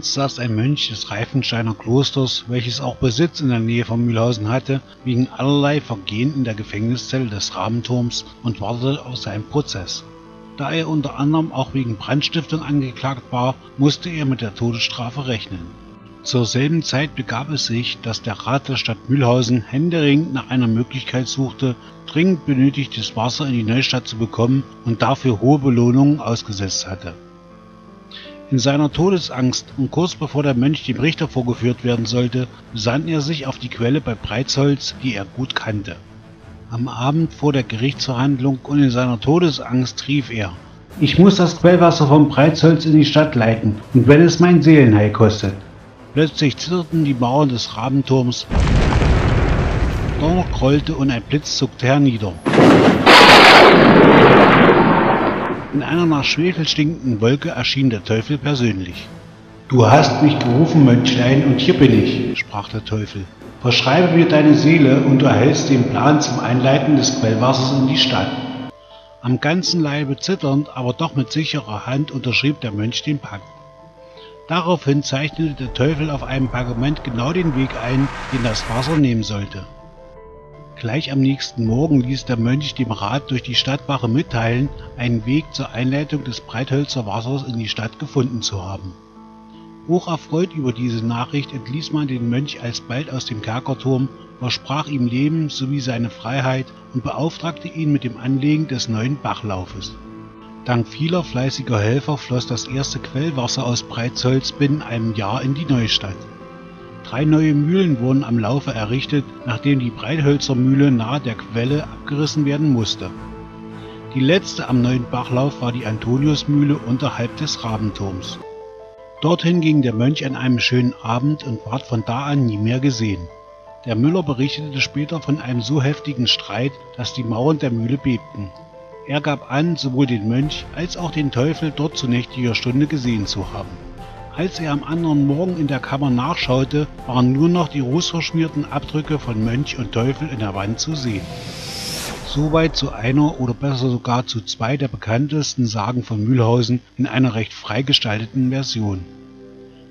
Einst saß ein Mönch des Reifensteiner Klosters, welches auch Besitz in der Nähe von Mühlhausen hatte, wegen allerlei Vergehen in der Gefängniszelle des Rabenturms und wartete auf seinen Prozess. Da er unter anderem auch wegen Brandstiftung angeklagt war, musste er mit der Todesstrafe rechnen. Zur selben Zeit begab es sich, dass der Rat der Stadt Mühlhausen händeringend nach einer Möglichkeit suchte, dringend benötigtes Wasser in die Neustadt zu bekommen und dafür hohe Belohnungen ausgesetzt hatte. In seiner Todesangst und kurz bevor der Mönch dem Richter vorgeführt werden sollte, besann er sich auf die Quelle bei Breizholz, die er gut kannte. Am Abend vor der Gerichtsverhandlung und in seiner Todesangst rief er, ich muss das Quellwasser vom Breizholz in die Stadt leiten, und wenn es mein Seelenheil kostet. Plötzlich zitterten die Mauern des Rabenturms, Donner grollte und ein Blitz zuckte hernieder. In einer nach Schwefel stinkenden Wolke erschien der Teufel persönlich. Du hast mich gerufen, Mönchlein, und hier bin ich, sprach der Teufel. Verschreibe mir deine Seele und du erhältst den Plan zum Einleiten des Quellwassers in die Stadt. Am ganzen Leibe zitternd, aber doch mit sicherer Hand unterschrieb der Mönch den Pakt. Daraufhin zeichnete der Teufel auf einem Pergament genau den Weg ein, den das Wasser nehmen sollte. Gleich am nächsten Morgen ließ der Mönch dem Rat durch die Stadtwache mitteilen, einen Weg zur Einleitung des Breithölzer Wassers in die Stadt gefunden zu haben. Hocherfreut über diese Nachricht entließ man den Mönch alsbald aus dem Kerkerturm, versprach ihm Leben sowie seine Freiheit und beauftragte ihn mit dem Anlegen des neuen Bachlaufes. Dank vieler fleißiger Helfer floss das erste Quellwasser aus Breitholz binnen einem Jahr in die Neustadt. Drei neue Mühlen wurden am Laufe errichtet, nachdem die Breithölzer Mühle nahe der Quelle abgerissen werden musste. Die letzte am neuen Bachlauf war die Antoniusmühle unterhalb des Rabenturms. Dorthin ging der Mönch an einem schönen Abend und ward von da an nie mehr gesehen. Der Müller berichtete später von einem so heftigen Streit, dass die Mauern der Mühle bebten. Er gab an, sowohl den Mönch als auch den Teufel dort zu nächtiger Stunde gesehen zu haben. Als er am anderen Morgen in der Kammer nachschaute, waren nur noch die rußverschmierten Abdrücke von Mönch und Teufel in der Wand zu sehen. Soweit zu einer oder besser sogar zu zwei der bekanntesten Sagen von Mühlhausen in einer recht freigestalteten Version.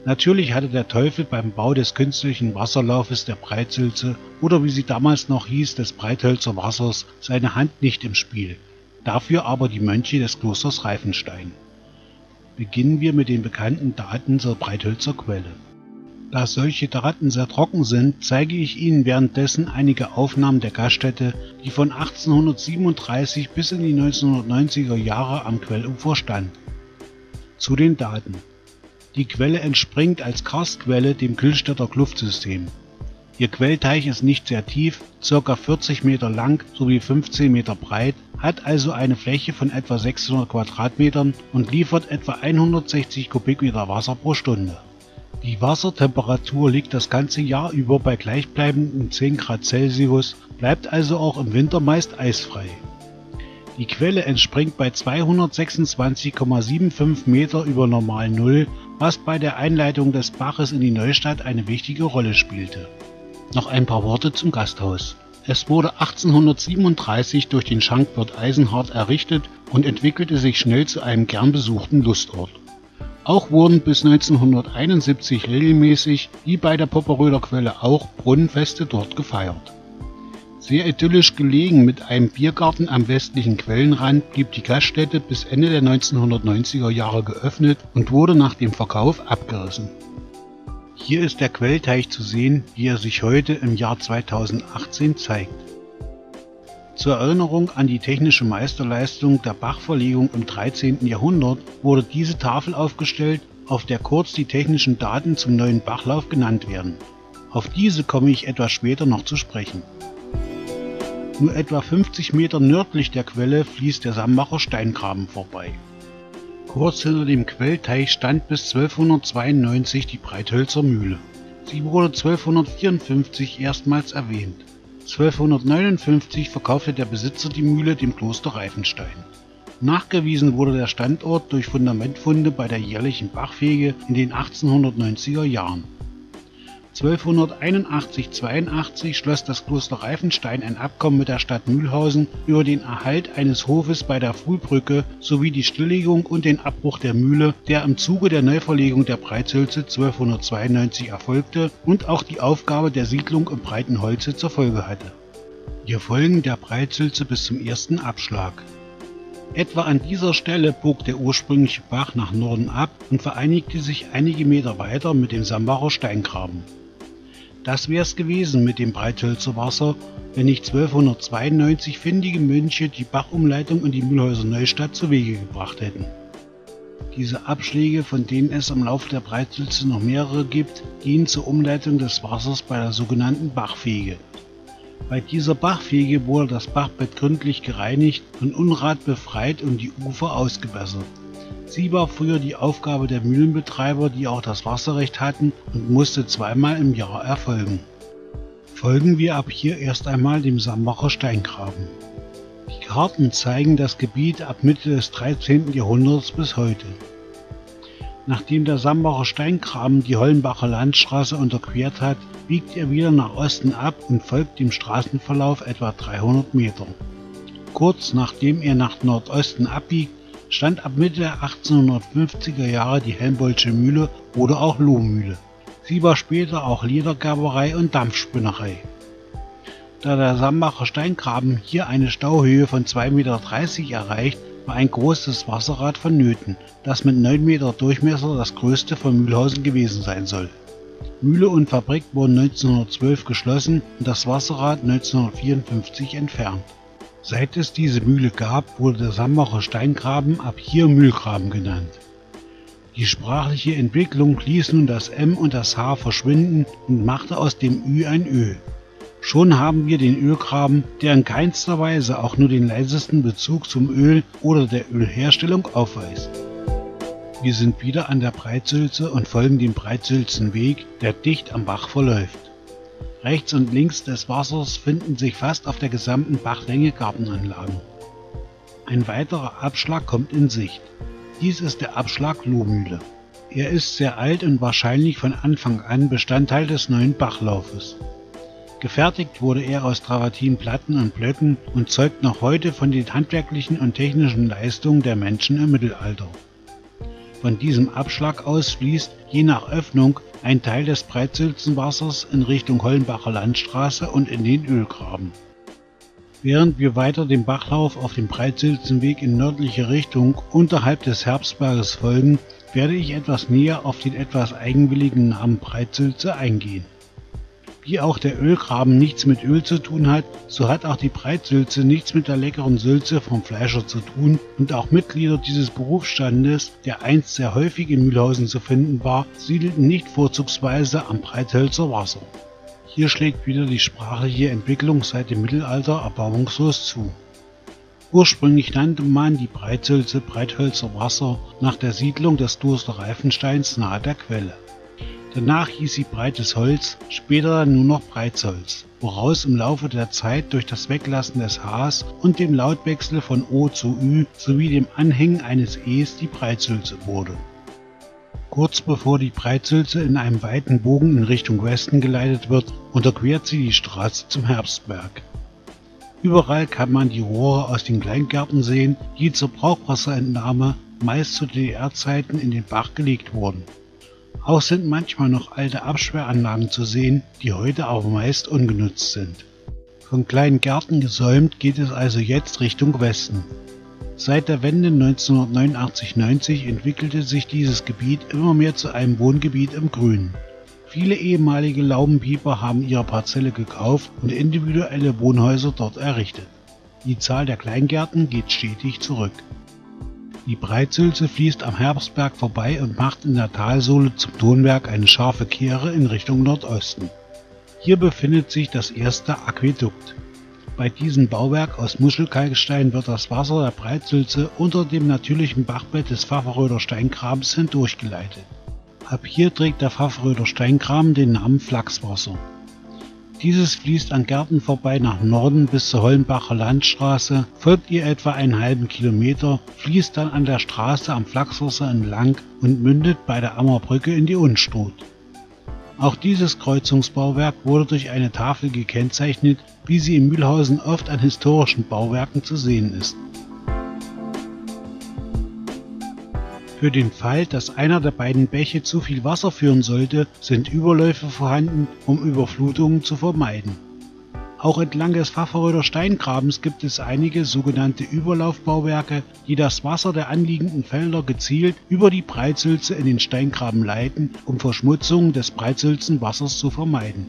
Natürlich hatte der Teufel beim Bau des künstlichen Wasserlaufes der Breitsülze oder wie sie damals noch hieß, des Breithölzer Wassers seine Hand nicht im Spiel, dafür aber die Mönche des Klosters Reifenstein. Beginnen wir mit den bekannten Daten zur Breithölzer Quelle. Da solche Daten sehr trocken sind, zeige ich Ihnen währenddessen einige Aufnahmen der Gaststätte, die von 1837 bis in die 1990er Jahre am Quellufer stand. Zu den Daten. Die Quelle entspringt als Karstquelle dem Kühlstädter Kluftsystem. Ihr Quellteich ist nicht sehr tief, ca. 40 Meter lang sowie 15 Meter breit, hat also eine Fläche von etwa 600 Quadratmetern und liefert etwa 160 Kubikmeter Wasser pro Stunde. Die Wassertemperatur liegt das ganze Jahr über bei gleichbleibenden 10 Grad Celsius, bleibt also auch im Winter meist eisfrei. Die Quelle entspringt bei 226,75 Meter über Normal Null, was bei der Einleitung des Baches in die Neustadt eine wichtige Rolle spielte. Noch ein paar Worte zum Gasthaus. Es wurde 1837 durch den Schankwirt Eisenhardt errichtet und entwickelte sich schnell zu einem gern besuchten Lustort. Auch wurden bis 1971 regelmäßig, wie bei der Popperöder Quelle auch, Brunnenfeste dort gefeiert. Sehr idyllisch gelegen mit einem Biergarten am westlichen Quellenrand blieb die Gaststätte bis Ende der 1990er Jahre geöffnet und wurde nach dem Verkauf abgerissen hier ist der Quellteich zu sehen, wie er sich heute im Jahr 2018 zeigt. Zur Erinnerung an die technische Meisterleistung der Bachverlegung im 13. Jahrhundert wurde diese Tafel aufgestellt, auf der kurz die technischen Daten zum neuen Bachlauf genannt werden. Auf diese komme ich etwas später noch zu sprechen. Nur etwa 50 Meter nördlich der Quelle fließt der Sammacher Steingraben vorbei. Kurz hinter dem Quellteich stand bis 1292 die Breithölzer Mühle. Sie wurde 1254 erstmals erwähnt. 1259 verkaufte der Besitzer die Mühle dem Kloster Reifenstein. Nachgewiesen wurde der Standort durch Fundamentfunde bei der jährlichen Bachfege in den 1890er Jahren. 1281-82 schloss das Kloster Reifenstein ein Abkommen mit der Stadt Mühlhausen über den Erhalt eines Hofes bei der Frühbrücke sowie die Stilllegung und den Abbruch der Mühle, der im Zuge der Neuverlegung der Breitshülse 1292 erfolgte und auch die Aufgabe der Siedlung im Breitenholze zur Folge hatte. Wir folgen der Breitshülse bis zum ersten Abschlag. Etwa an dieser Stelle bog der ursprüngliche Bach nach Norden ab und vereinigte sich einige Meter weiter mit dem Sambacher Steingraben. Das wär's gewesen mit dem Breithölzer Wasser, wenn nicht 1292 findige Mönche die Bachumleitung in die Mühlhäuser Neustadt zu Wege gebracht hätten. Diese Abschläge, von denen es im Lauf der Breithölze noch mehrere gibt, dienen zur Umleitung des Wassers bei der sogenannten Bachfege. Bei dieser Bachfege wurde das Bachbett gründlich gereinigt, von Unrat befreit und die Ufer ausgebessert. Sie war früher die Aufgabe der Mühlenbetreiber, die auch das Wasserrecht hatten und musste zweimal im Jahr erfolgen. Folgen wir ab hier erst einmal dem Sambacher Steingraben. Die Karten zeigen das Gebiet ab Mitte des 13. Jahrhunderts bis heute. Nachdem der Sambacher Steingraben die Hollenbacher Landstraße unterquert hat, biegt er wieder nach Osten ab und folgt dem Straßenverlauf etwa 300 Meter. Kurz nachdem er nach Nordosten abbiegt, stand ab Mitte der 1850er Jahre die Helmboldsche Mühle oder auch Lohmühle. Sie war später auch Ledergerberei und Dampfspinnerei. Da der Sambacher Steingraben hier eine Stauhöhe von 2,30 Meter erreicht, war ein großes Wasserrad vonnöten, das mit 9 Meter Durchmesser das größte von Mühlhausen gewesen sein soll. Mühle und Fabrik wurden 1912 geschlossen und das Wasserrad 1954 entfernt. Seit es diese Mühle gab, wurde der Sambacher Steingraben ab hier Mühlgraben genannt. Die sprachliche Entwicklung ließ nun das M und das H verschwinden und machte aus dem Ü ein Ö. Schon haben wir den Ölgraben, der in keinster Weise auch nur den leisesten Bezug zum Öl oder der Ölherstellung aufweist. Wir sind wieder an der Breitsülze und folgen dem Breitsülzenweg, der dicht am Bach verläuft. Rechts und links des Wassers finden sich fast auf der gesamten Bachlänge Gartenanlagen. Ein weiterer Abschlag kommt in Sicht. Dies ist der Abschlag Lohmühle. Er ist sehr alt und wahrscheinlich von Anfang an Bestandteil des neuen Bachlaufes. Gefertigt wurde er aus Travertinplatten und Blöcken und zeugt noch heute von den handwerklichen und technischen Leistungen der Menschen im Mittelalter. Von diesem Abschlag aus fließt, je nach Öffnung, ein Teil des Breitsülzenwassers in Richtung Hollenbacher Landstraße und in den Ölgraben. Während wir weiter dem Bachlauf auf dem Breitsülzenweg in nördliche Richtung unterhalb des Herbstberges folgen, werde ich etwas näher auf den etwas eigenwilligen Namen Breitsülze eingehen. Wie auch der Ölgraben nichts mit Öl zu tun hat, so hat auch die Breitsülze nichts mit der leckeren Sülze vom Fleischer zu tun und auch Mitglieder dieses Berufsstandes, der einst sehr häufig in Mühlhausen zu finden war, siedelten nicht vorzugsweise am Breithölzer Wasser. Hier schlägt wieder die sprachliche Entwicklung seit dem Mittelalter erbarmungslos zu. Ursprünglich nannte man die Breitsülze Breithölzer Wasser nach der Siedlung des Kloster Reifensteins nahe der Quelle. Danach hieß sie Breites Holz, später nur noch Breitsholz, woraus im Laufe der Zeit durch das Weglassen des Hs und dem Lautwechsel von O zu Ü sowie dem Anhängen eines Es die Breitsülze wurde. Kurz bevor die Breitsülze in einem weiten Bogen in Richtung Westen geleitet wird, unterquert sie die Straße zum Herbstberg. Überall kann man die Rohre aus den Kleingärten sehen, die zur Brauchwasserentnahme meist zu DDR-Zeiten in den Bach gelegt wurden. Auch sind manchmal noch alte Absperranlagen zu sehen, die heute aber meist ungenutzt sind. Von kleinen Gärten gesäumt geht es also jetzt Richtung Westen. Seit der Wende 1989-90 entwickelte sich dieses Gebiet immer mehr zu einem Wohngebiet im Grünen. Viele ehemalige Laubenpieper haben ihre Parzelle gekauft und individuelle Wohnhäuser dort errichtet. Die Zahl der Kleingärten geht stetig zurück. Die Breitsülze fließt am Herbstberg vorbei und macht in der Talsohle zum Tonberg eine scharfe Kehre in Richtung Nordosten. Hier befindet sich das erste Aquädukt. Bei diesem Bauwerk aus Muschelkalkstein wird das Wasser der Breitsülze unter dem natürlichen Bachbett des Pfafferröder Steingrabens hindurchgeleitet. Ab hier trägt der Pfafferröder Steingraben den Namen Flachswasser. Dieses fließt an Gärten vorbei nach Norden bis zur Hollenbacher Landstraße, folgt ihr etwa einen halben Kilometer, fließt dann an der Straße am Flachswasser entlang und mündet bei der Ammerbrücke in die Unstrut. Auch dieses Kreuzungsbauwerk wurde durch eine Tafel gekennzeichnet, wie sie in Mühlhausen oft an historischen Bauwerken zu sehen ist. Für den Fall, dass einer der beiden Bäche zu viel Wasser führen sollte, sind Überläufe vorhanden, um Überflutungen zu vermeiden. Auch entlang des Pfafferröder Steingrabens gibt es einige sogenannte Überlaufbauwerke, die das Wasser der anliegenden Felder gezielt über die Breitsülze in den Steingraben leiten, um Verschmutzung des Breitsülzenwassers zu vermeiden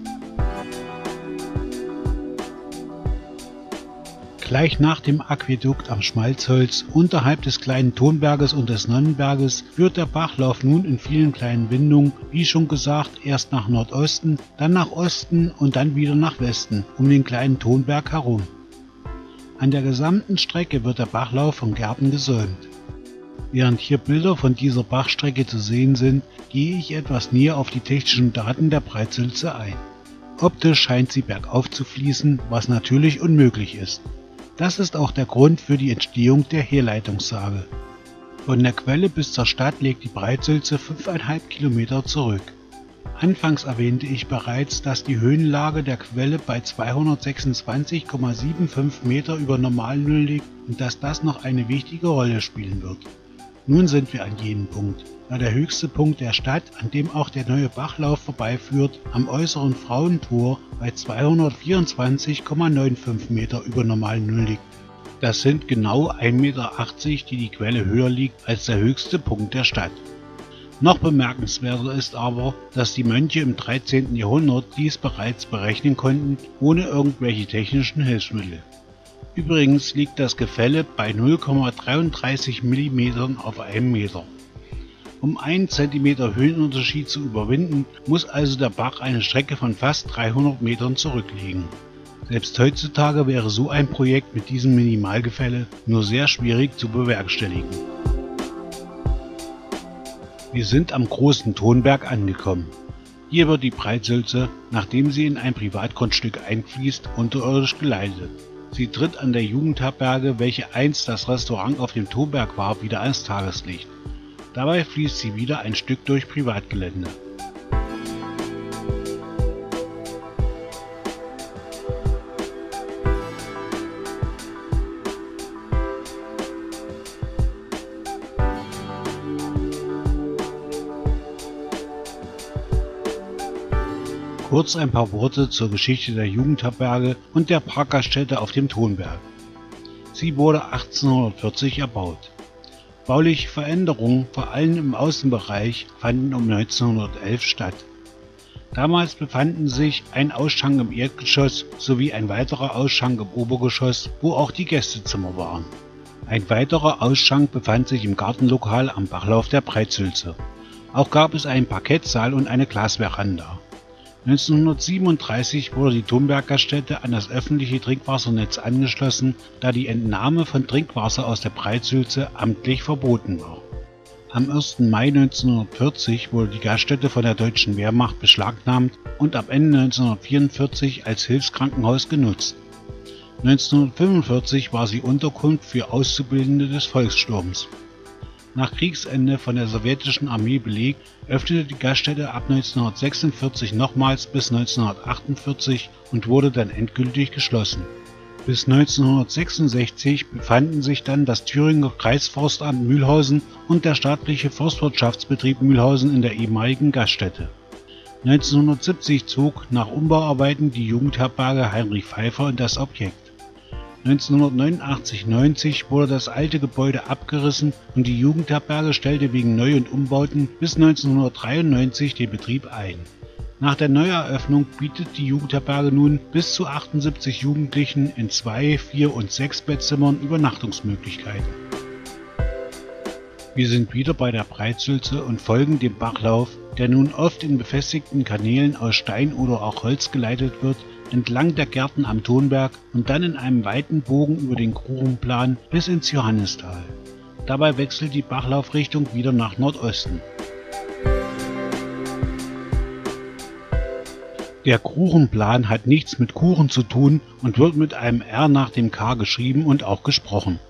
Gleich nach dem Aquädukt am Schmalzholz unterhalb des kleinen Tonberges und des Nonnenberges führt der Bachlauf nun in vielen kleinen Windungen, wie schon gesagt, erst nach Nordosten, dann nach Osten und dann wieder nach Westen um den kleinen Tonberg herum. An der gesamten Strecke wird der Bachlauf von Gärten gesäumt. Während hier Bilder von dieser Bachstrecke zu sehen sind, gehe ich etwas näher auf die technischen Daten der Breitsülze ein. Optisch scheint sie bergauf zu fließen, was natürlich unmöglich ist. Das ist auch der Grund für die Entstehung der Herleitungssage. Von der Quelle bis zur Stadt legt die Breitsülze 5,5 Kilometer zurück. Anfangs erwähnte ich bereits, dass die Höhenlage der Quelle bei 226,75 Meter über Normalnull liegt und dass das noch eine wichtige Rolle spielen wird. Nun sind wir an jenem Punkt, da der höchste Punkt der Stadt, an dem auch der neue Bachlauf vorbeiführt, am äußeren Frauentor bei 224,95 Meter über Normalnull liegt. Das sind genau 1,80 Meter, die die Quelle höher liegt als der höchste Punkt der Stadt. Noch bemerkenswerter ist aber, dass die Mönche im 13. Jahrhundert dies bereits berechnen konnten, ohne irgendwelche technischen Hilfsmittel. Übrigens liegt das Gefälle bei 0,33 mm auf einem Meter. Um einen Zentimeter Höhenunterschied zu überwinden, muss also der Bach eine Strecke von fast 300 Metern zurücklegen. Selbst heutzutage wäre so ein Projekt mit diesem Minimalgefälle nur sehr schwierig zu bewerkstelligen. Wir sind am großen Tonberg angekommen. Hier wird die Breitsülze, nachdem sie in ein Privatgrundstück einfließt, unterirdisch geleitet. Sie tritt an der Jugendherberge, welche einst das Restaurant auf dem Toberg war, wieder ans Tageslicht. Dabei fließt sie wieder ein Stück durch Privatgelände Kurz ein paar Worte zur Geschichte der Jugendherberge und der Parkgaststätte auf dem Tonberg. Sie wurde 1840 erbaut. Bauliche Veränderungen, vor allem im Außenbereich, fanden um 1911 statt. Damals befanden sich ein Ausschank im Erdgeschoss sowie ein weiterer Ausschank im Obergeschoss, wo auch die Gästezimmer waren. Ein weiterer Ausschank befand sich im Gartenlokal am Bachlauf der Breitsülze. Auch gab es einen Parkettsaal und eine Glasveranda. 1937 wurde die Thunberg-Gaststätte an das öffentliche Trinkwassernetz angeschlossen, da die Entnahme von Trinkwasser aus der Breitsülze amtlich verboten war. Am 1. Mai 1940 wurde die Gaststätte von der deutschen Wehrmacht beschlagnahmt und ab Ende 1944 als Hilfskrankenhaus genutzt. 1945 war sie Unterkunft für Auszubildende des Volkssturms nach Kriegsende von der sowjetischen Armee belegt, öffnete die Gaststätte ab 1946 nochmals bis 1948 und wurde dann endgültig geschlossen. Bis 1966 befanden sich dann das Thüringer Kreisforstamt Mühlhausen und der staatliche Forstwirtschaftsbetrieb Mühlhausen in der ehemaligen Gaststätte. 1970 zog nach Umbauarbeiten die Jugendherberge Heinrich Pfeiffer in das Objekt 1989/90 wurde das alte Gebäude abgerissen und die Jugendherberge stellte wegen Neu und Umbauten bis 1993 den Betrieb ein. Nach der Neueröffnung bietet die Jugendherberge nun bis zu 78 Jugendlichen in zwei, vier und sechs Bettzimmern Übernachtungsmöglichkeiten. Wir sind wieder bei der Breitsülze und folgen dem Bachlauf, der nun oft in befestigten Kanälen aus Stein oder auch Holz geleitet wird entlang der Gärten am Tonberg und dann in einem weiten Bogen über den Kruchenplan bis ins Johannistal. Dabei wechselt die Bachlaufrichtung wieder nach Nordosten. Der Kuchenplan hat nichts mit Kuchen zu tun und wird mit einem R nach dem K geschrieben und auch gesprochen.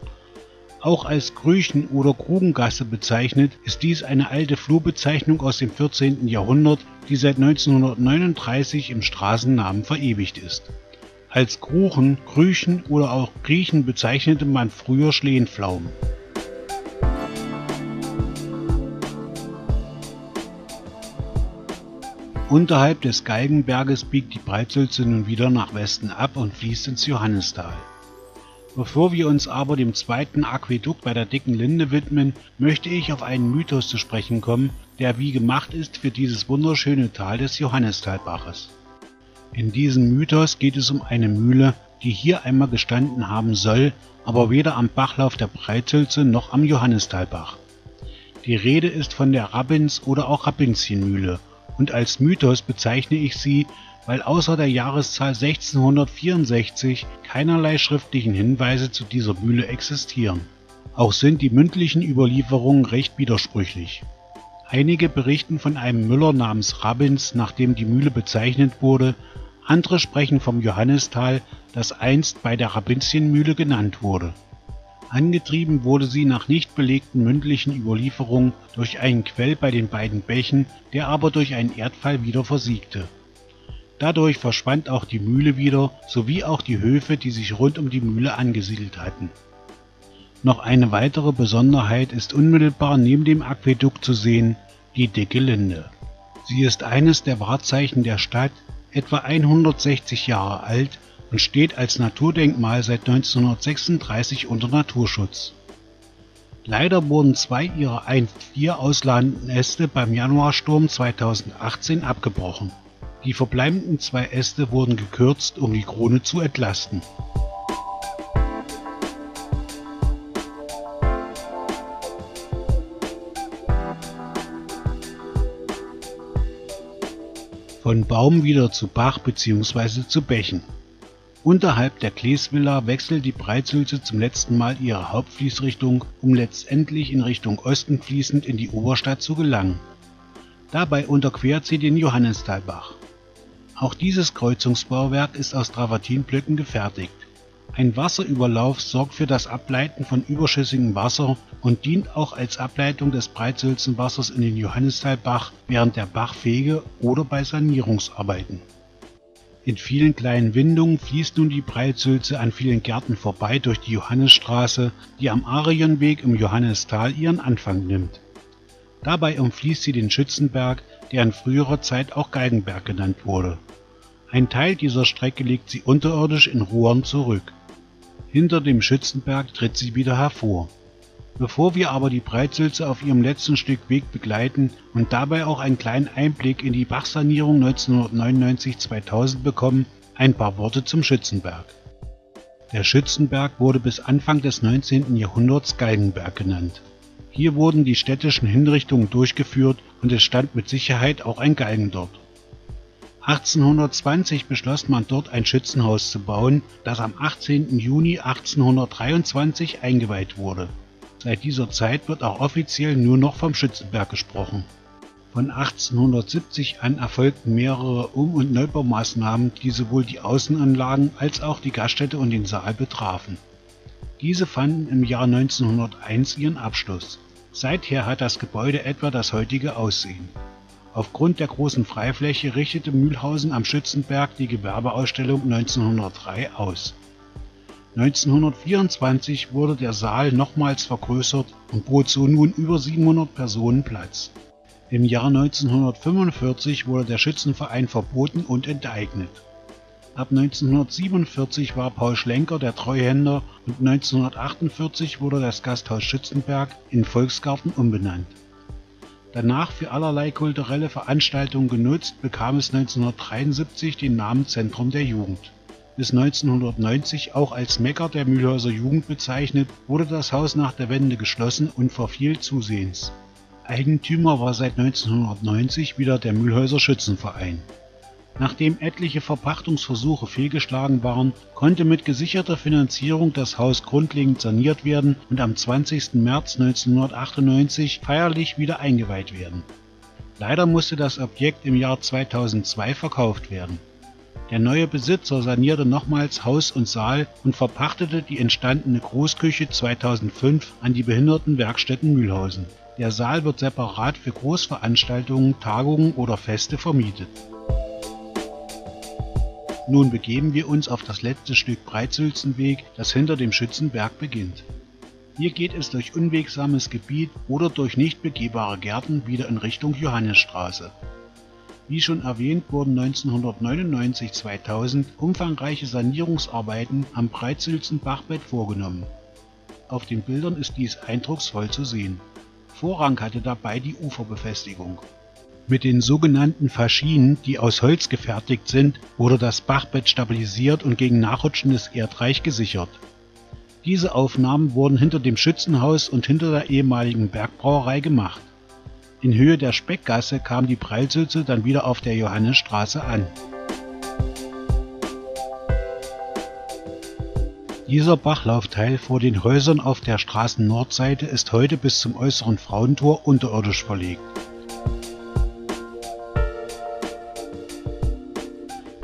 Auch als Grüchen- oder Grubengasse bezeichnet, ist dies eine alte Flurbezeichnung aus dem 14. Jahrhundert, die seit 1939 im Straßennamen verewigt ist. Als Gruchen, Grüchen oder auch Griechen bezeichnete man früher Schlehenpflaumen. Unterhalb des Galgenberges biegt die Breitsülze nun wieder nach Westen ab und fließt ins Johannistal. Bevor wir uns aber dem zweiten Aquädukt bei der Dicken Linde widmen, möchte ich auf einen Mythos zu sprechen kommen, der wie gemacht ist für dieses wunderschöne Tal des Johannistalbaches. In diesem Mythos geht es um eine Mühle, die hier einmal gestanden haben soll, aber weder am Bachlauf der Breitölze noch am Johannistalbach. Die Rede ist von der Rabbins- oder auch Rabbinzienmühle und als Mythos bezeichne ich sie, weil außer der Jahreszahl 1664 keinerlei schriftlichen Hinweise zu dieser Mühle existieren. Auch sind die mündlichen Überlieferungen recht widersprüchlich. Einige berichten von einem Müller namens Rabbins, nach dem die Mühle bezeichnet wurde, andere sprechen vom Johannistal, das einst bei der Rabbinzienmühle genannt wurde. Angetrieben wurde sie nach nicht belegten mündlichen Überlieferungen durch einen Quell bei den beiden Bächen, der aber durch einen Erdfall wieder versiegte Dadurch verschwand auch die Mühle wieder sowie auch die Höfe, die sich rund um die Mühle angesiedelt hatten. Noch eine weitere Besonderheit ist unmittelbar neben dem Aquädukt zu sehen, die Dicke Linde. Sie ist eines der Wahrzeichen der Stadt, etwa 160 Jahre alt und steht als Naturdenkmal seit 1936 unter Naturschutz. Leider wurden zwei ihrer einst vier ausladenden Äste beim Januarsturm 2018 abgebrochen die verbleibenden zwei Äste wurden gekürzt, um die Krone zu entlasten. Von Baum wieder zu Bach bzw. zu Bächen. Unterhalb der Kleesvilla wechselt die Breitsülze zum letzten Mal ihre Hauptfließrichtung, um letztendlich in Richtung Osten fließend in die Oberstadt zu gelangen. Dabei unterquert sie den Johannistalbach. Auch dieses Kreuzungsbauwerk ist aus Travertinblöcken gefertigt. Ein Wasserüberlauf sorgt für das Ableiten von überschüssigem Wasser und dient auch als Ableitung des Breitsülzenwassers in den Johannistalbach während der Bachpflege oder bei Sanierungsarbeiten. In vielen kleinen Windungen fließt nun die Breitsülze an vielen Gärten vorbei durch die Johannisstraße, die am Arionweg im Johannistal ihren Anfang nimmt. Dabei umfließt sie den Schützenberg, der in früherer Zeit auch Galgenberg genannt wurde ein Teil dieser Strecke legt sie unterirdisch in Rohren zurück. Hinter dem Schützenberg tritt sie wieder hervor. Bevor wir aber die Breitsülze auf ihrem letzten Stück Weg begleiten und dabei auch einen kleinen Einblick in die Bachsanierung 1999-2000 bekommen, ein paar Worte zum Schützenberg. Der Schützenberg wurde bis Anfang des 19. Jahrhunderts Galgenberg genannt. Hier wurden die städtischen Hinrichtungen durchgeführt und es stand mit Sicherheit auch ein Galgen dort 1820 beschloss man dort ein Schützenhaus zu bauen, das am 18. Juni 1823 eingeweiht wurde. Seit dieser Zeit wird auch offiziell nur noch vom Schützenberg gesprochen. Von 1870 an erfolgten mehrere Um- und Neubaumaßnahmen, die sowohl die Außenanlagen als auch die Gaststätte und den Saal betrafen. Diese fanden im Jahr 1901 ihren Abschluss. Seither hat das Gebäude etwa das heutige Aussehen Aufgrund der großen Freifläche richtete Mühlhausen am Schützenberg die Gewerbeausstellung 1903 aus. 1924 wurde der Saal nochmals vergrößert und bot so nun über 700 Personen Platz. Im Jahr 1945 wurde der Schützenverein verboten und enteignet. Ab 1947 war Paul Schlenker der Treuhänder und 1948 wurde das Gasthaus Schützenberg in Volksgarten umbenannt Danach für allerlei kulturelle Veranstaltungen genutzt, bekam es 1973 den Namen Zentrum der Jugend. Bis 1990 auch als Mekka der Mühlhäuser Jugend bezeichnet, wurde das Haus nach der Wende geschlossen und verfiel zusehends. Eigentümer war seit 1990 wieder der Mühlhäuser Schützenverein Nachdem etliche Verpachtungsversuche fehlgeschlagen waren, konnte mit gesicherter Finanzierung das Haus grundlegend saniert werden und am 20. März 1998 feierlich wieder eingeweiht werden. Leider musste das Objekt im Jahr 2002 verkauft werden. Der neue Besitzer sanierte nochmals Haus und Saal und verpachtete die entstandene Großküche 2005 an die Behindertenwerkstätten Mühlhausen. Der Saal wird separat für Großveranstaltungen, Tagungen oder Feste vermietet. Nun begeben wir uns auf das letzte Stück Breitsülzenweg, das hinter dem Schützenberg beginnt. Hier geht es durch unwegsames Gebiet oder durch nicht begehbare Gärten wieder in Richtung Johannesstraße. Wie schon erwähnt wurden 1999-2000 umfangreiche Sanierungsarbeiten am Breitsülzen Bachbett vorgenommen. Auf den Bildern ist dies eindrucksvoll zu sehen. Vorrang hatte dabei die Uferbefestigung. Mit den sogenannten Faschinen, die aus Holz gefertigt sind, wurde das Bachbett stabilisiert und gegen nachrutschendes Erdreich gesichert. Diese Aufnahmen wurden hinter dem Schützenhaus und hinter der ehemaligen Bergbrauerei gemacht in Höhe der Speckgasse kam die Prallsülze dann wieder auf der Johannesstraße an. Dieser Bachlaufteil vor den Häusern auf der Straßennordseite ist heute bis zum äußeren Frauentor unterirdisch verlegt.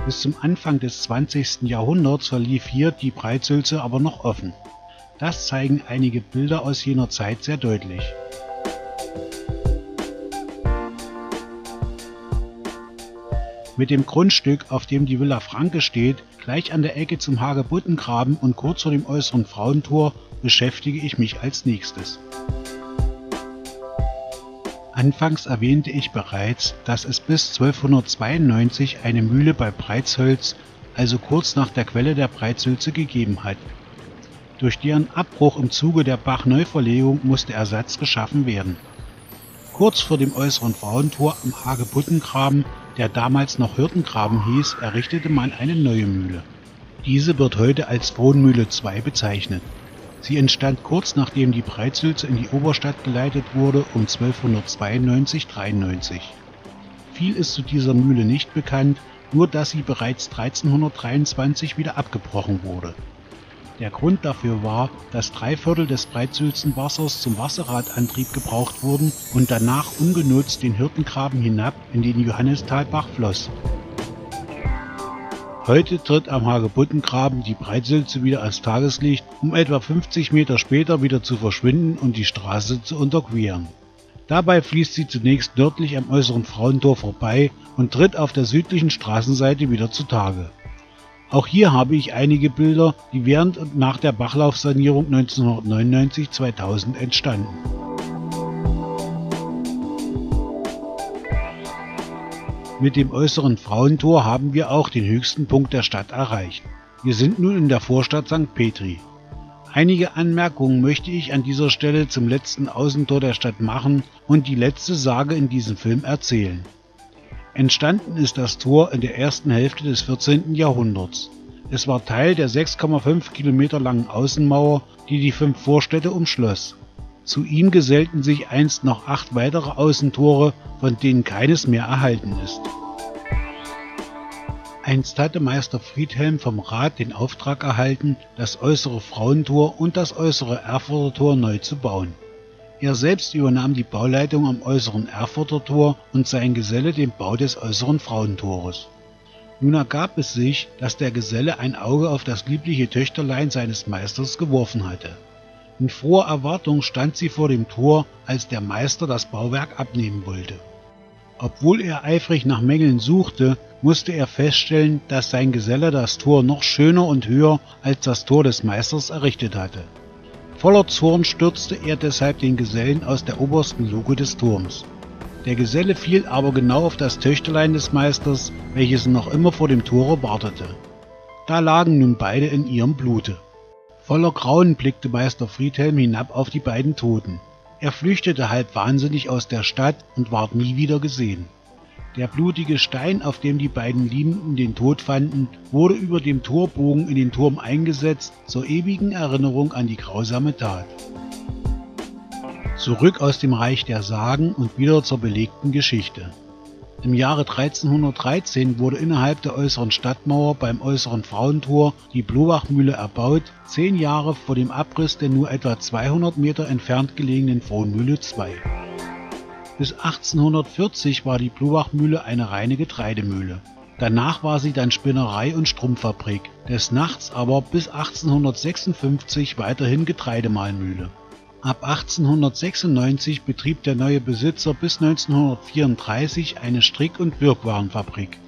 Bis zum Anfang des 20. Jahrhunderts verlief hier die Breitsülze aber noch offen. Das zeigen einige Bilder aus jener Zeit sehr deutlich. Mit dem Grundstück, auf dem die Villa Franke steht, gleich an der Ecke zum Hagebuttengraben und kurz vor dem äußeren Frauentor, beschäftige ich mich als nächstes. Anfangs erwähnte ich bereits, dass es bis 1292 eine Mühle bei Breitshölz, also kurz nach der Quelle der Breitshölze, gegeben hat. Durch deren Abbruch im Zuge der Bachneuverlegung musste Ersatz geschaffen werden. Kurz vor dem äußeren Frauentor am Hagebuttengraben der damals noch Hirtengraben hieß, errichtete man eine neue Mühle. Diese wird heute als Wohnmühle II bezeichnet. Sie entstand kurz nachdem die Breitsülze in die Oberstadt geleitet wurde um 1292-93. Viel ist zu dieser Mühle nicht bekannt, nur dass sie bereits 1323 wieder abgebrochen wurde der Grund dafür war, dass drei Viertel des Breitsülzen Wassers zum Wasserradantrieb gebraucht wurden und danach ungenutzt den Hirtengraben hinab in den Johannistalbach floss. Heute tritt am Hagebuttengraben die Breitsülze wieder als Tageslicht, um etwa 50 Meter später wieder zu verschwinden und die Straße zu unterqueren. Dabei fließt sie zunächst nördlich am äußeren Frauentor vorbei und tritt auf der südlichen Straßenseite wieder zutage auch hier habe ich einige Bilder, die während und nach der Bachlaufsanierung 1999-2000 entstanden. Mit dem äußeren Frauentor haben wir auch den höchsten Punkt der Stadt erreicht. Wir sind nun in der Vorstadt St. Petri. Einige Anmerkungen möchte ich an dieser Stelle zum letzten Außentor der Stadt machen und die letzte Sage in diesem Film erzählen. Entstanden ist das Tor in der ersten Hälfte des 14. Jahrhunderts. Es war Teil der 6,5 Kilometer langen Außenmauer, die die fünf Vorstädte umschloss. Zu ihm gesellten sich einst noch acht weitere Außentore, von denen keines mehr erhalten ist. Einst hatte Meister Friedhelm vom Rat den Auftrag erhalten, das äußere Frauentor und das äußere Erfurter Tor neu zu bauen. Er selbst übernahm die Bauleitung am äußeren Erfurter Tor und sein Geselle den Bau des äußeren Frauentores. Nun ergab es sich, dass der Geselle ein Auge auf das liebliche Töchterlein seines Meisters geworfen hatte. In froher Erwartung stand sie vor dem Tor, als der Meister das Bauwerk abnehmen wollte. Obwohl er eifrig nach Mängeln suchte, musste er feststellen, dass sein Geselle das Tor noch schöner und höher als das Tor des Meisters errichtet hatte. Voller Zorn stürzte er deshalb den Gesellen aus der obersten Luke des Turms. Der Geselle fiel aber genau auf das Töchterlein des Meisters, welches noch immer vor dem Tore wartete. Da lagen nun beide in ihrem Blute. Voller Grauen blickte Meister Friedhelm hinab auf die beiden Toten. Er flüchtete halb wahnsinnig aus der Stadt und ward nie wieder gesehen. Der blutige Stein, auf dem die beiden Liebenden den Tod fanden, wurde über dem Torbogen in den Turm eingesetzt, zur ewigen Erinnerung an die grausame Tat. Zurück aus dem Reich der Sagen und wieder zur belegten Geschichte. Im Jahre 1313 wurde innerhalb der äußeren Stadtmauer beim äußeren Frauentor die Blowachmühle erbaut, zehn Jahre vor dem Abriss der nur etwa 200 Meter entfernt gelegenen Frohnmühle II. Bis 1840 war die Blubachmühle eine reine Getreidemühle. Danach war sie dann Spinnerei und Strumpffabrik, des Nachts aber bis 1856 weiterhin Getreidemahlmühle. Ab 1896 betrieb der neue Besitzer bis 1934 eine Strick- und Wirkwarenfabrik.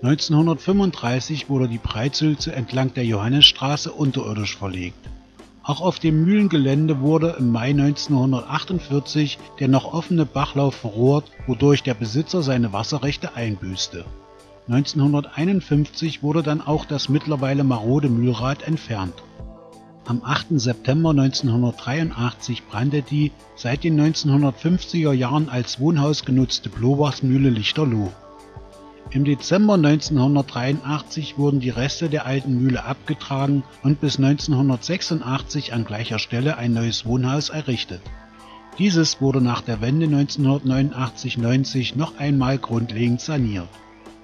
1935 wurde die Breitsülze entlang der Johannesstraße unterirdisch verlegt. Auch auf dem Mühlengelände wurde im Mai 1948 der noch offene Bachlauf verrohrt, wodurch der Besitzer seine Wasserrechte einbüßte. 1951 wurde dann auch das mittlerweile marode Mühlrad entfernt. Am 8. September 1983 brannte die seit den 1950er Jahren als Wohnhaus genutzte Blobachsmühle Lichterloh. Im Dezember 1983 wurden die Reste der alten Mühle abgetragen und bis 1986 an gleicher Stelle ein neues Wohnhaus errichtet. Dieses wurde nach der Wende 1989 / 90 noch einmal grundlegend saniert.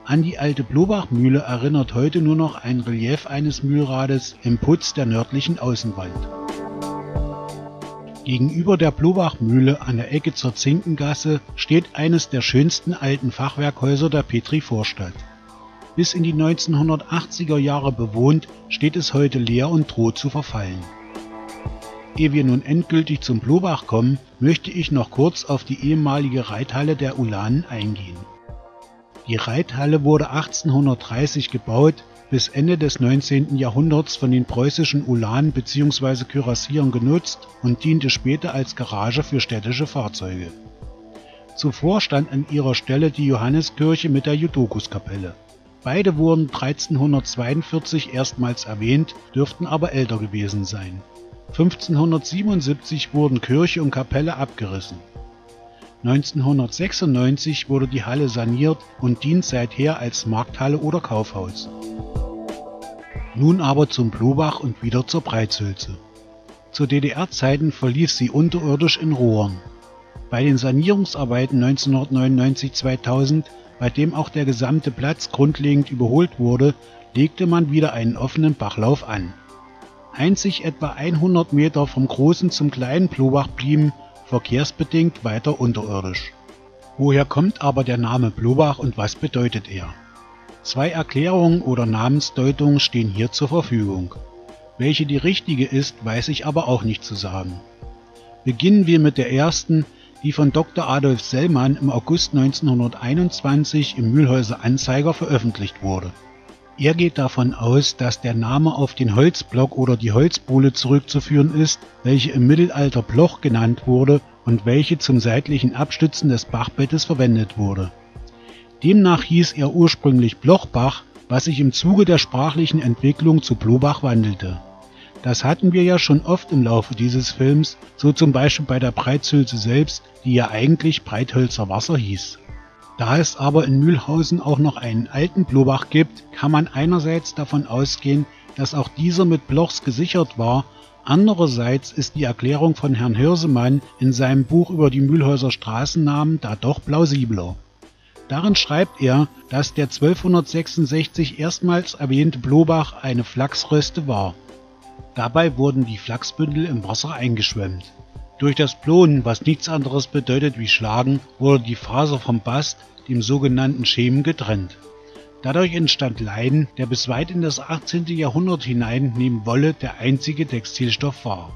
An die alte Blobachmühle erinnert heute nur noch ein Relief eines Mühlrades im Putz der nördlichen Außenwand. Gegenüber der Blobachmühle an der Ecke zur Zinkengasse steht eines der schönsten alten Fachwerkhäuser der Petri-Vorstadt. Bis in die 1980er Jahre bewohnt, steht es heute leer und droht zu verfallen. Ehe wir nun endgültig zum Blobach kommen, möchte ich noch kurz auf die ehemalige Reithalle der Ulanen eingehen. Die Reithalle wurde 1830 gebaut bis Ende des 19. Jahrhunderts von den preußischen Ulanen bzw. Kürassieren genutzt und diente später als Garage für städtische Fahrzeuge. Zuvor stand an ihrer Stelle die Johanneskirche mit der Judokuskapelle. Beide wurden 1342 erstmals erwähnt, dürften aber älter gewesen sein. 1577 wurden Kirche und Kapelle abgerissen. 1996 wurde die Halle saniert und dient seither als Markthalle oder Kaufhaus. Nun aber zum Blobach und wieder zur Breitsülze. Zu DDR-Zeiten verlief sie unterirdisch in Rohren. Bei den Sanierungsarbeiten 1999-2000, bei dem auch der gesamte Platz grundlegend überholt wurde, legte man wieder einen offenen Bachlauf an. Einzig etwa 100 Meter vom großen zum kleinen Blobach blieben, verkehrsbedingt weiter unterirdisch. Woher kommt aber der Name Blobach und was bedeutet er? Zwei Erklärungen oder Namensdeutungen stehen hier zur Verfügung. Welche die richtige ist, weiß ich aber auch nicht zu sagen. Beginnen wir mit der ersten, die von Dr. Adolf Sellmann im August 1921 im Mühlhäuser Anzeiger veröffentlicht wurde. Er geht davon aus, dass der Name auf den Holzblock oder die Holzbohle zurückzuführen ist, welche im Mittelalter Bloch genannt wurde und welche zum seitlichen Abstützen des Bachbettes verwendet wurde Demnach hieß er ursprünglich Blochbach, was sich im Zuge der sprachlichen Entwicklung zu Blobach wandelte. Das hatten wir ja schon oft im Laufe dieses Films, so zum Beispiel bei der Breitshülse selbst, die ja eigentlich Breithölzer Wasser hieß. Da es aber in Mühlhausen auch noch einen alten Blobach gibt, kann man einerseits davon ausgehen, dass auch dieser mit Blochs gesichert war, andererseits ist die Erklärung von Herrn Hirsemann in seinem Buch über die Mühlhäuser Straßennamen da doch plausibler. Darin schreibt er, dass der 1266 erstmals erwähnte Blobach eine Flachsröste war. Dabei wurden die Flachsbündel im Wasser eingeschwemmt. Durch das Plonen, was nichts anderes bedeutet wie Schlagen, wurde die Faser vom Bast, dem sogenannten Schemen, getrennt. Dadurch entstand Leinen, der bis weit in das 18. Jahrhundert hinein neben Wolle der einzige Textilstoff war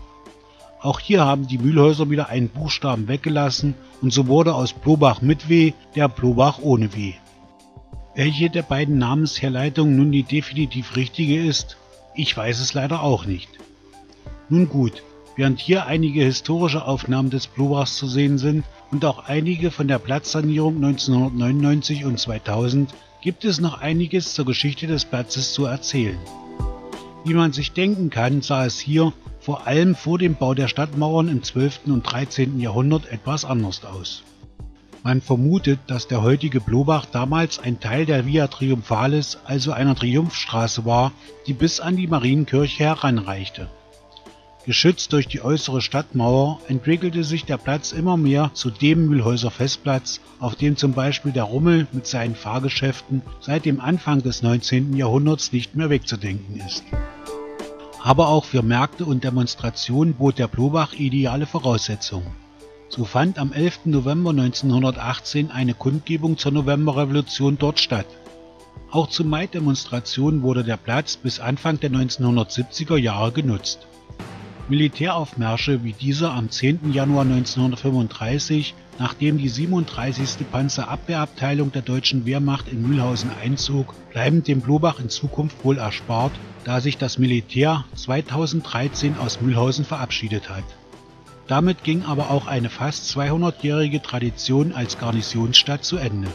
auch hier haben die Mühlhäuser wieder einen Buchstaben weggelassen und so wurde aus Blobach mit W der Blobach ohne W. Welche der beiden Namensherleitungen nun die definitiv richtige ist, ich weiß es leider auch nicht. Nun gut, während hier einige historische Aufnahmen des Blobachs zu sehen sind und auch einige von der Platzsanierung 1999 und 2000, gibt es noch einiges zur Geschichte des Platzes zu erzählen. Wie man sich denken kann, sah es hier vor allem vor dem Bau der Stadtmauern im 12. und 13. Jahrhundert etwas anders aus. Man vermutet, dass der heutige Blobach damals ein Teil der Via Triumphalis, also einer Triumphstraße war, die bis an die Marienkirche heranreichte. Geschützt durch die äußere Stadtmauer entwickelte sich der Platz immer mehr zu dem Mühlhäuser Festplatz, auf dem zum Beispiel der Rummel mit seinen Fahrgeschäften seit dem Anfang des 19. Jahrhunderts nicht mehr wegzudenken ist aber auch für Märkte und Demonstrationen bot der Blobach ideale Voraussetzungen. So fand am 11. November 1918 eine Kundgebung zur Novemberrevolution dort statt. Auch zu Mai-Demonstrationen wurde der Platz bis Anfang der 1970er Jahre genutzt. Militäraufmärsche wie dieser am 10. Januar 1935, nachdem die 37. Panzerabwehrabteilung der deutschen Wehrmacht in Mühlhausen einzog, bleiben dem Blobach in Zukunft wohl erspart, da sich das Militär 2013 aus Mühlhausen verabschiedet hat. Damit ging aber auch eine fast 200-jährige Tradition als Garnisonsstadt zu Ende.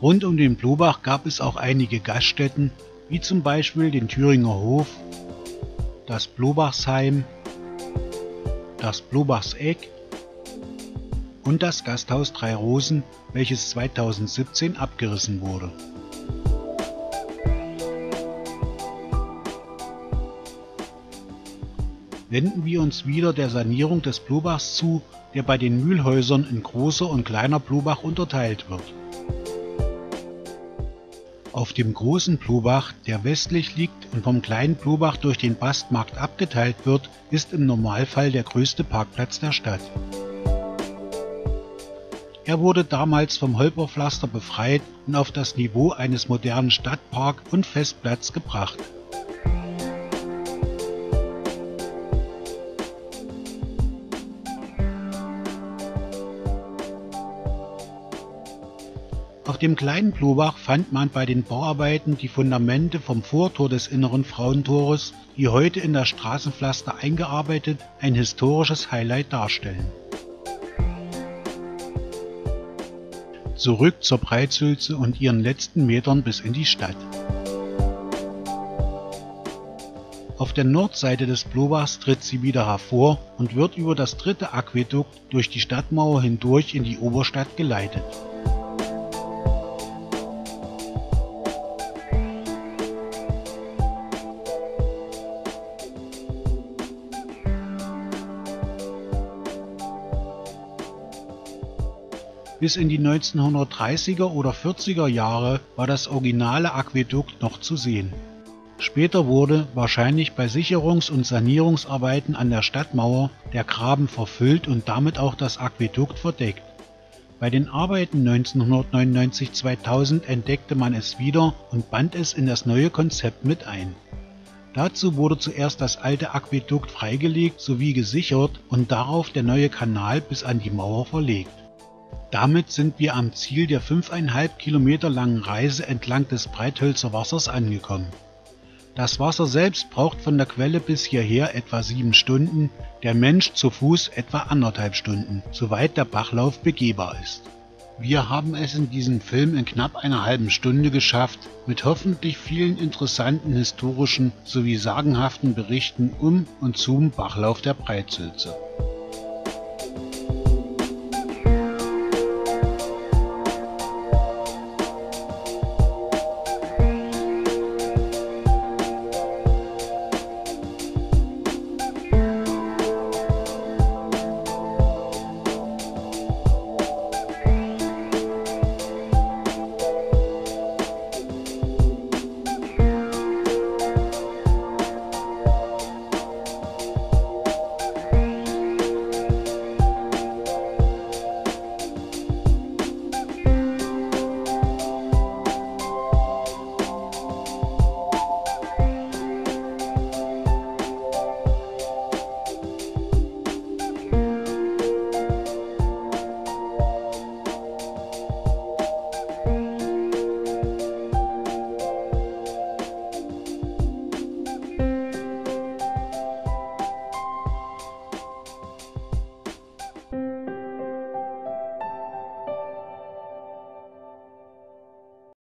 Rund um den Blobach gab es auch einige Gaststätten, wie zum Beispiel den Thüringer Hof, das Blobachsheim, das Blobachseck und das Gasthaus Drei Rosen, welches 2017 abgerissen wurde. Wenden wir uns wieder der Sanierung des Blobachs zu, der bei den Mühlhäusern in großer und kleiner Blobach unterteilt wird. Auf dem großen Blobach, der westlich liegt und vom kleinen Blobach durch den Bastmarkt abgeteilt wird, ist im Normalfall der größte Parkplatz der Stadt. Er wurde damals vom Holperpflaster befreit und auf das Niveau eines modernen Stadtpark und Festplatz gebracht Auf dem kleinen Blobach fand man bei den Bauarbeiten die Fundamente vom Vortor des Inneren Frauentores, die heute in das Straßenpflaster eingearbeitet ein historisches Highlight darstellen. Zurück zur Breitsülze und ihren letzten Metern bis in die Stadt. Auf der Nordseite des Blobachs tritt sie wieder hervor und wird über das dritte Aquädukt durch die Stadtmauer hindurch in die Oberstadt geleitet Bis in die 1930er oder 40er Jahre war das originale Aquädukt noch zu sehen. Später wurde, wahrscheinlich bei Sicherungs- und Sanierungsarbeiten an der Stadtmauer, der Graben verfüllt und damit auch das Aquädukt verdeckt. Bei den Arbeiten 1999-2000 entdeckte man es wieder und band es in das neue Konzept mit ein. Dazu wurde zuerst das alte Aquädukt freigelegt sowie gesichert und darauf der neue Kanal bis an die Mauer verlegt damit sind wir am Ziel der 5,5 Kilometer langen Reise entlang des Breithölzer Wassers angekommen. Das Wasser selbst braucht von der Quelle bis hierher etwa sieben Stunden, der Mensch zu Fuß etwa anderthalb Stunden, soweit der Bachlauf begehbar ist. Wir haben es in diesem Film in knapp einer halben Stunde geschafft, mit hoffentlich vielen interessanten historischen sowie sagenhaften Berichten um und zum Bachlauf der Breitsülze.